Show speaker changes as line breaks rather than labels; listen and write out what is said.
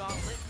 gauntlet.